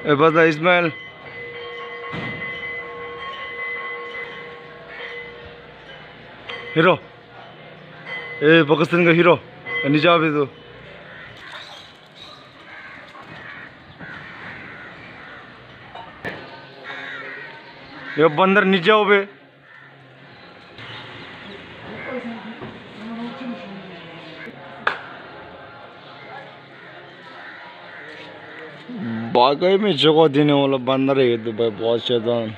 ए बता इस्माइल हीरो ए पाकिस्तान का हीरो आओ भी तो ये बंदर नीचे आओ बे बागई में जगह देने वाला बंदर है तो भाई बहुत शैतान